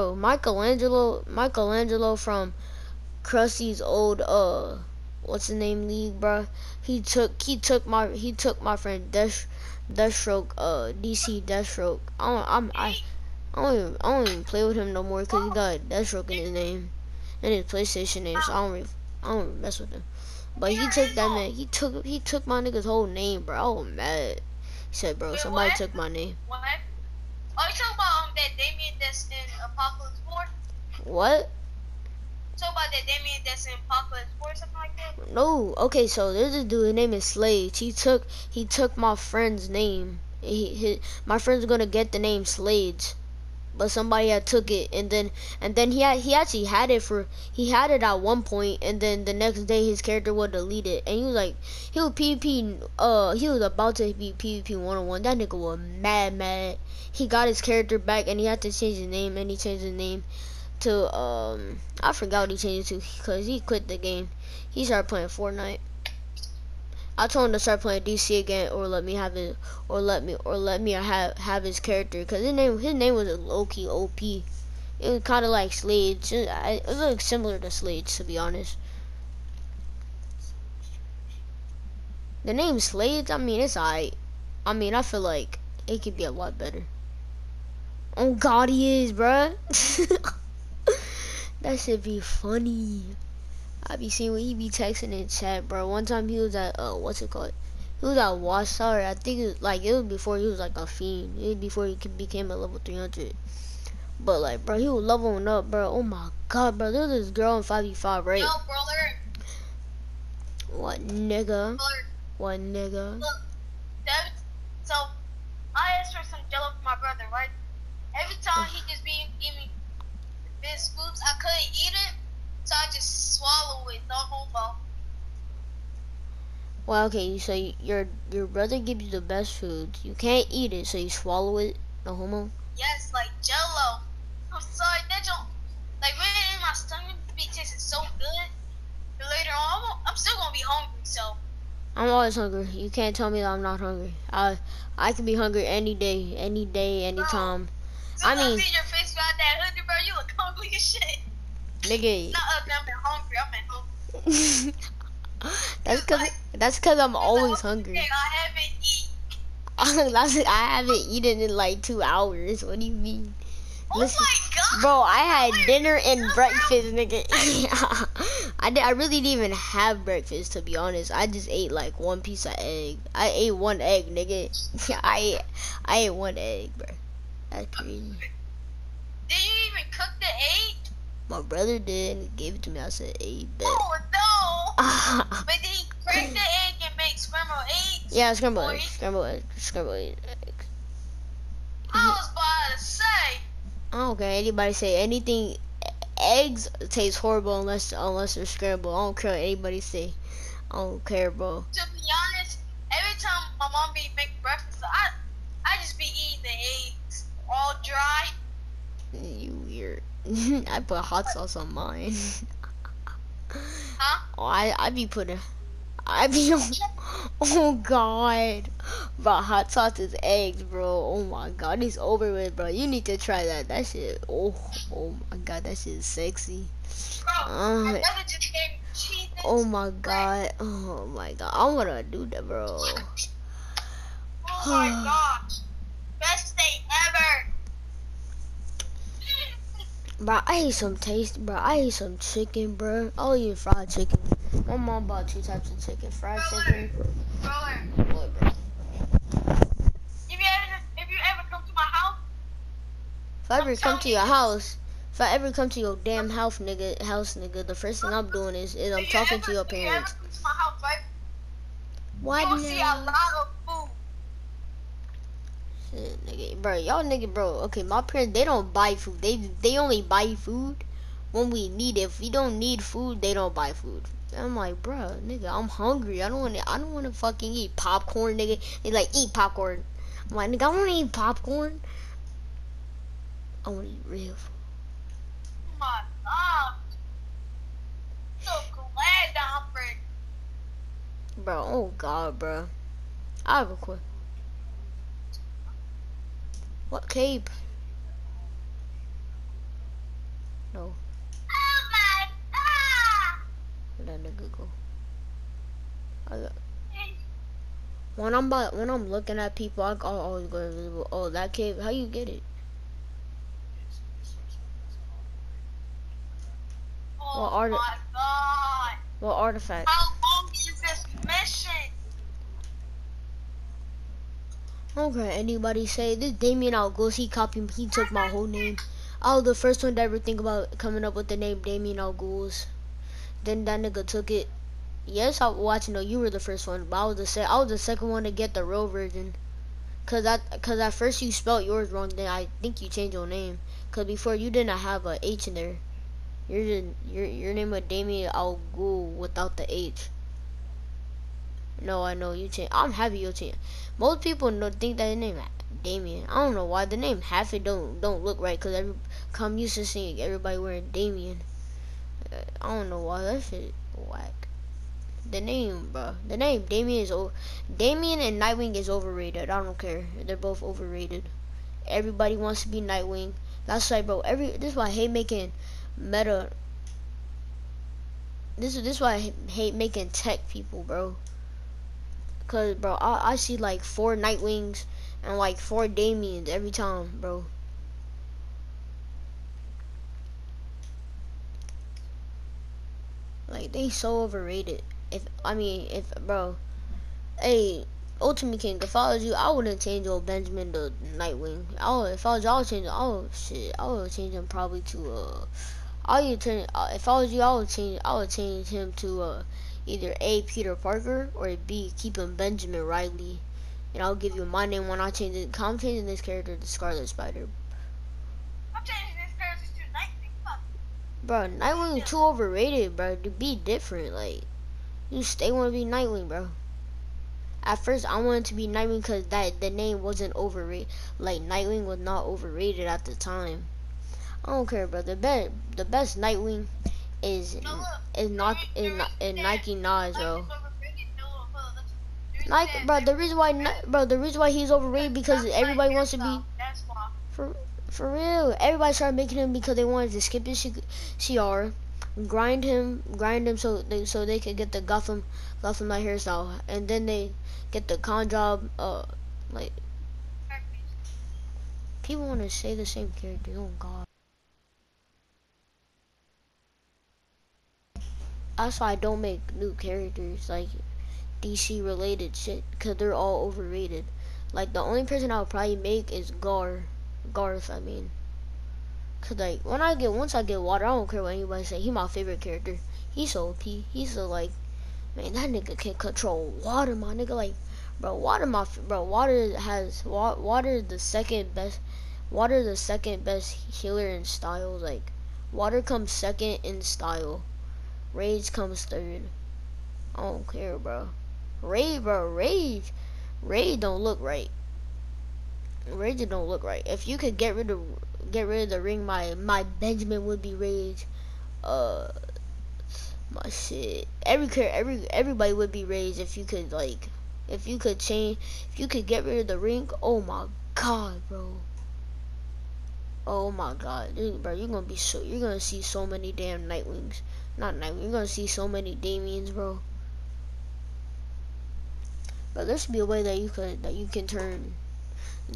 Bro, Michelangelo, Michelangelo from Krusty's old uh, what's the name league, bro? He took he took my he took my friend Death Deathstroke uh DC Deathstroke. I don't I'm I. I don't even I don't even play with him no more because he got Deathstroke in his name, and his PlayStation name. So I don't I don't mess with him. But he took that man. He took he took my nigga's whole name, bro. I was mad. He said, bro, somebody took my name. What? Oh, you talking about that Damien that's in Apocalypse 4? What? Talking about that Damien that's in Apocalypse 4 or something like that? No. Okay, so there's a dude. His name is Slade. He took he took my friend's name. He, he my friend's gonna get the name Slades, but somebody had took it, and then and then he had he actually had it for he had it at one point, and then the next day his character would delete it, and he was like he was PvP. Uh, he was about to be PvP one on one. That nigga was mad mad. He got his character back, and he had to change his name, and he changed his name to um I forgot what he changed it to because he quit the game. He started playing Fortnite. I told him to start playing DC again, or let me have it, or let me, or let me have have his character, cause his name his name was key OP. It was kind of like Slade. It was similar to Slade, to be honest. The name Slade, I mean, it's alright. I mean, I feel like it could be a lot better. Oh God, he is, bruh. that should be funny. I be seeing what he be texting in chat, bro. One time he was at uh, what's it called? He was at Watchtower. I think it was, like it was before he was like a fiend. It was before he became a level 300. But like, bro, he was leveling up, bro. Oh my god, bro. There was this girl in 5v5, right? No, brother. What nigga? Brother. What nigga? Look, that, so I asked for some jello for my brother, right? Every time he just be give me big scoops, I couldn't eat it, so I just swallow it. No homo. Well, okay, so y- your your brother gives you the best food. You can't eat it, so you swallow it. No homo. Yes, like jello. I'm sorry, that don't like in my stomach be tasting so good. But later on, I'm, I'm still gonna be hungry. So I'm always hungry. You can't tell me that I'm not hungry. I I can be hungry any day, any day, anytime. so I mean- see your face got that hoodie, bro. You look hungry as shit. Nigga, Not ugly. I mean hungry. I mean hungry. that's cause that's cause I'm always hungry. I haven't eaten. I haven't eaten in like two hours. What do you mean? Oh Listen, my god. Bro, I had dinner and breakfast, nigga. I did, I really didn't even have breakfast to be honest. I just ate like one piece of egg. I ate one egg, nigga. I ate, I ate one egg, bro. That's crazy. Did you even cook the egg? My brother did and he gave it to me. I said, "Hey, bet." Oh no. But did he crack the egg and make scrambled eggs? yeah, scrambled eggs, scrambled eggs, scrambled eggs. I was about to say. I don't care. Anybody say anything. Eggs taste horrible unless unless they're scrambled. I don't care what anybody say. I don't care, bro. To be honest, every time my mom be make breakfast, I I just be eating the eggs all dry. You weird. I put hot sauce on mine. Huh? Oh, I I be putting. I be. Oh God, bro, hot sauce is eggs, bro. Oh my God, it's over with, bro. You need to try that. That shit. Oh, oh my God, that shit is sexy. Bro, Uh, my brother just gave me cheese. and Oh my God. Oh my God. I'm gonna do that, bro. Oh my gosh. Best day ever. Bro, I ate some taste, bro. I ate some chicken, bro. I'll eat fried chicken. My mom bought two types of chicken. Fried chicken. Brother, What, bro? if you ever if you ever come to my house, If I ever come to your house, if I ever come to your damn house, nigga, house, nigga, the first thing I'm doing is, is I'm talking ever, to your you parents. come to my house, right? Why You'll see a lot of. Shit, nigga, bro, y'all nigga, bro. Okay, my parents they don't buy food. They they only buy food when we need it. If we don't need food, they don't buy food. I'm like, bro, nigga, I'm hungry. I don't want to. I don't want to fucking eat popcorn, nigga. They like eat popcorn. I'm like, nigga, I want to eat popcorn. I want to eat real food. Oh my god. So glad that I'm. Bro, oh god, bro. I have a question. What cape? No. Oh my god! Where that nigga go? I got, when I'm about, when I'm looking at people, I always go invisible. Oh, that cave. How you get it? Oh What my god! What artifact? How long is this mission? Okay, anybody say this Damien Alguz, he copied, he took my whole name. I was the first one to ever think about coming up with the name Damien Alguz. Then that nigga took it. Yes, I watching. No, you were the first one, but I was the se- I was the second one to get the real version. Cause that, cause at first you spelled yours wrong. Then I think you changed your name. Cause before you didn't have a H in there. Your your your name was Damien Alguz without the H. No, I know you changed. I'm happy changed. Most people don't think that his name Damien. I don't know why the name it don't don't look right. Cause every come used to seeing everybody wearing Damien. Uh, I don't know why that shit whack. The name, bro. The name Damien is o- Damien and Nightwing is overrated. I don't care. They're both overrated. Everybody wants to be Nightwing. That's why, bro. Every this is why I hate making meta. This is this is why I hate making tech people, bro. Cause, bro, I, I see like four Nightwings and like four Damiens every time, bro. Like they so overrated. If I mean, if bro, hey, Ultimate King, if I was you, I wouldn't change old Benjamin to Nightwing. I would, if I was you, I would change. Would shit. I would change him probably to uh. I would turn. Uh, if I was you, I would change. I would change him to uh, either A. Peter Parker or B. Keep him Benjamin Reilly. And I'll give you my name when I change it. I'm changing this character to Scarlet Spider. I'm changing this character to Nightwing. Fuck. Bro, Nightwing too overrated, bro. To be different, like you stay want to be Nightwing, bro. At first, I wanted to be Nightwing because that the name wasn't overrated. Like Nightwing was not overrated at the time. I don't care, bro. The best, the best Nightwing is is not not, is Nike Nas, bro. Nike, bro. The reason why, bro, the reason why he's overrated because everybody wants to be. For for real, everybody started making him because they wanted to skip his CR, grind him, grind him so they so they could get the Gotham Gotham Knight hairstyle, and then they get the con job. Uh, like people want to say the same character. Oh God. That's why I don't make new characters like DC related shit because they're all overrated. Like the only person I would probably make is Gar, Garth. I mean, cause like when I get once I get water, I don't care what anybody say. He my favorite character. He's so OP. He's so like, man, that nigga can control water, my nigga. Like, bro, water, my bro, water has wa- water the second best. Water the second best healer in style. Like, water comes second in style. Rage comes third. I don't care, bro. Rage, bro, rage. Rage don't look right. Rage don't look right. If you could get rid of get rid of the ring, my my Benjamin would be Rage. Uh, my shit. Every every everybody would be Rage if you could like if you could change if you could get rid of the ring. Oh my god, bro. Oh my god, Dude, bro, you're gonna be so you're gonna see so many damn Nightwings. Not Nightwing. You're gonna see so many Damiens, bro. But there should be a way that you could that you can turn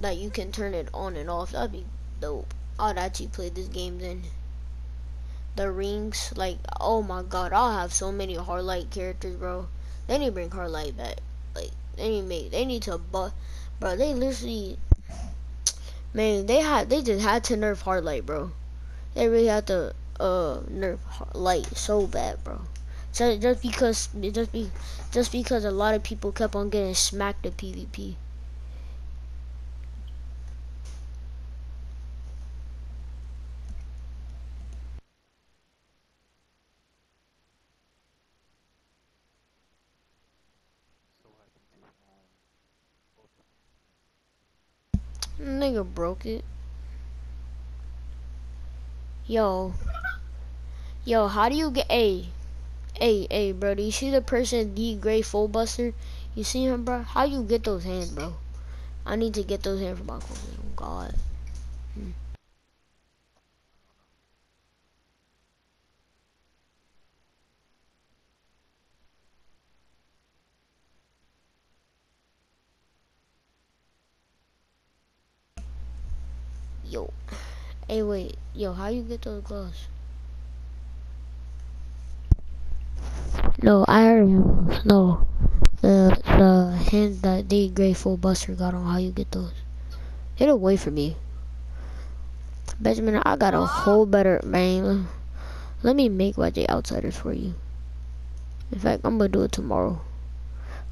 that you can turn it on and off. That'd be dope. I'd actually play this game then. The rings, like oh my god, I'll have so many Hardlight characters, bro. They need to bring Hardlight back. Like they need to make they need to but bro, they literally man, they had they just had to nerf Hardlight, bro. They really had to uh nerf light so bad, bro. Just, just because just be just because a lot of people kept on getting smacked at PvP. Nigga broke it. Yo. Yo, how do you get a, a, a, bro? Do you see the person D Gray Full Buster? You see him, bro? How you get those hands, bro? I need to get those hands from my coach. Oh God. Hmm. Yo, hey wait, yo, how you get those gloves? No, I. No. The the hand that the Grateful Buster got on, how you get those? Get away from me. Benjamin, I got a whole better, man. Let me make YJ Outsiders for you. In fact, I'm gonna do it tomorrow.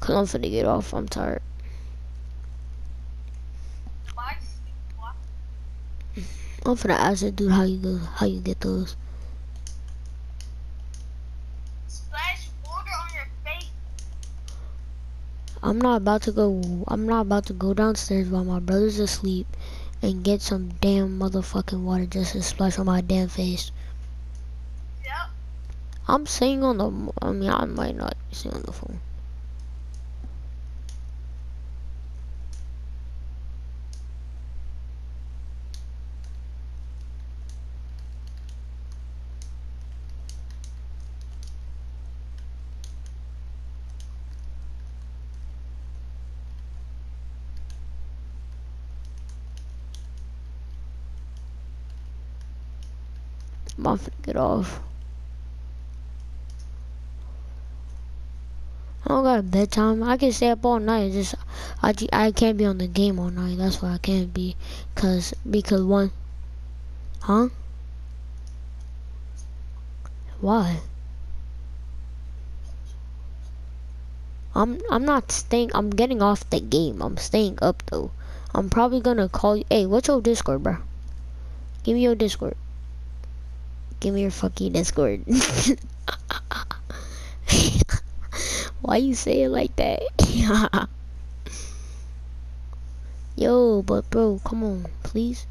Cause I'm finna get off, I'm tired. I'm finna ask that dude how you go, how you get those. Splash water on your face. I'm not about to go. I'm not about to go downstairs while my brother's asleep and get some damn motherfucking water just to splash on my damn face. Yep. I'm saying on the. I mean, I might not say on the phone. To get off. I don't got a bedtime. I can stay up all night. Just I I can't be on the game all night. That's why I can't be, cause because one, huh? Why? I'm I'm not staying. I'm getting off the game. I'm staying up though. I'm probably gonna call you. Hey, what's your Discord, bro? Give me your Discord. Give me your fucking Discord. Why you say it like that? Yo, but bro, come on, please.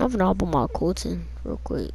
I'm gonna hop on my Colton real quick.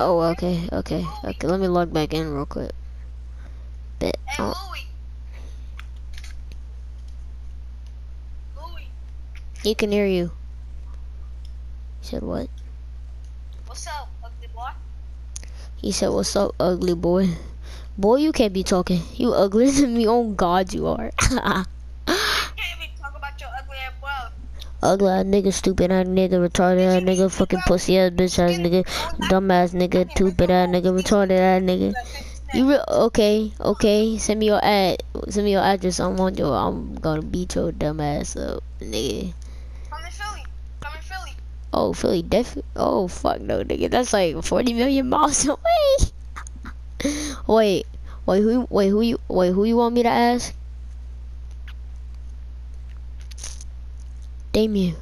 Oh, okay, okay, okay. Let me log back in real quick. Bet. Hey, Oh, Louie. Louie, he can hear you. He said what? what's up, ugly boy? He said, "What's up, ugly boy? Boy, you can't be talking. You uglier than me. Oh God, you are. Can't even talk about your ugly ass brother. ugly ass nigga, stupid ass nigga, retarded ass nigga, fucking pussy ass bitch ass nigga, dumb ass nigga, stupid ass nigga, retarded ass nigga. You re- okay? Okay. Send me your ad. Send me your address. I'm on your. I'm gonna beat your dumb ass up, nigga. Come in Philly. Come in Philly. Oh, Philly def. Oh, fuck no, nigga. That's like 40 million miles away. wait, wait, who? Wait, who you? Wait, who you want me to ask? Damien.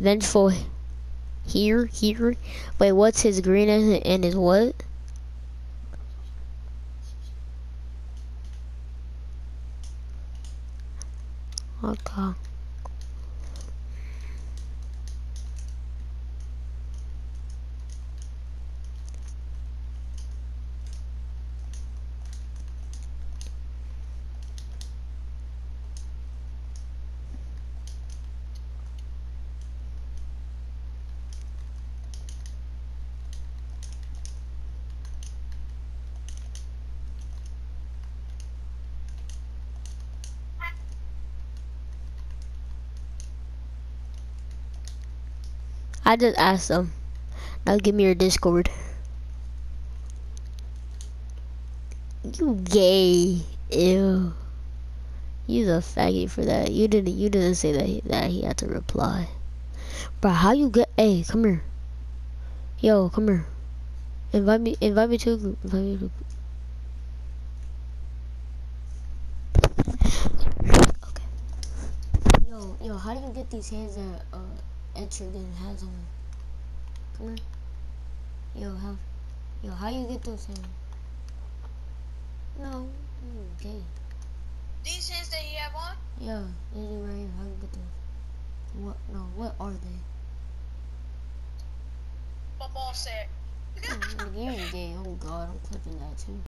Vengeful. Here, here. Wait, what's his green and and his what? Okay. I just asked them. Now give me your Discord. You gay. Ew. You the faggot for that. You didn't you didn't say that he, that he had to reply. Bro, how you get hey, come here. Yo, come here. Invite me invite me to group. Invite me to group. Okay. Yo, yo, how do you get these hands uh Etrigan has on? Come here. Yo, how yo, how you get those hands? No, you gay. These hands that you have on, Yeah, these are right here. How you get those? What? No, what are they? football set. Oh, You're gay. Oh God, I'm clipping that too.